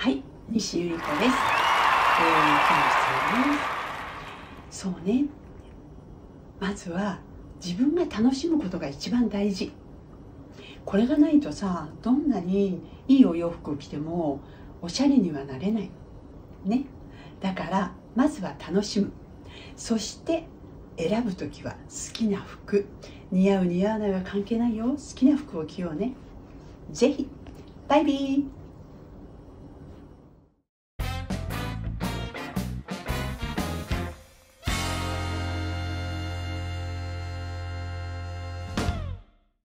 はい西ゆり子です、えー、今日の質問です。そうね。まずは自分が楽しむことが一番大事。これがないとさどんなにいいお洋服を着てもおしゃれにはなれない。ね。だからまずは楽しむ。そして選ぶ時は好きな服。似合う似合わないは関係ないよ。好きな服を着ようね。是非バイビー。